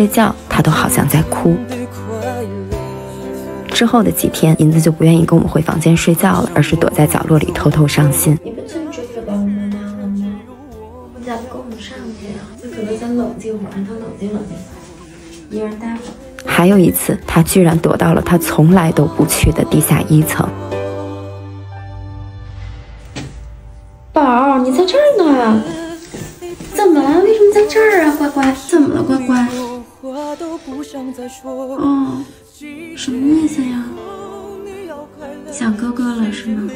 睡觉，他都好像在哭。之后的几天，银子就不愿意跟我们回房间睡觉了，而是躲在角落里偷偷伤心。你不真追着把我们妈了吗？你咋不跟我们上去呀？你可能想冷静会儿，让他冷静冷静，一人待会儿。还有一次，他居然躲到了他从来都不去的地下一层。宝儿，你在这儿呢？哦什么意思呀？想哥哥了是吗？